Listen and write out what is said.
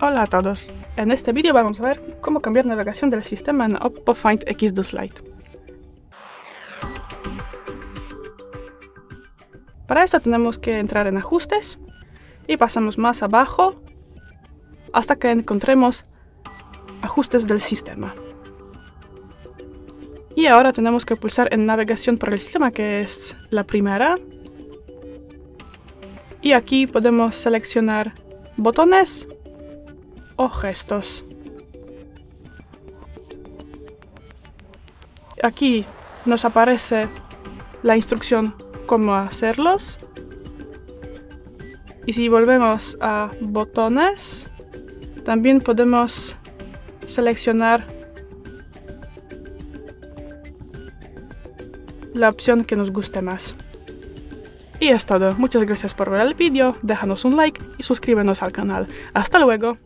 Hola a todos, en este vídeo vamos a ver cómo cambiar navegación del sistema en Oppo Find X2 Lite. Para eso tenemos que entrar en ajustes y pasamos más abajo hasta que encontremos ajustes del sistema. Y ahora tenemos que pulsar en navegación por el sistema que es la primera. Y aquí podemos seleccionar botones o gestos. Aquí nos aparece la instrucción cómo hacerlos. Y si volvemos a botones, también podemos seleccionar la opción que nos guste más. Y es todo, muchas gracias por ver el vídeo, déjanos un like y suscríbenos al canal. ¡Hasta luego!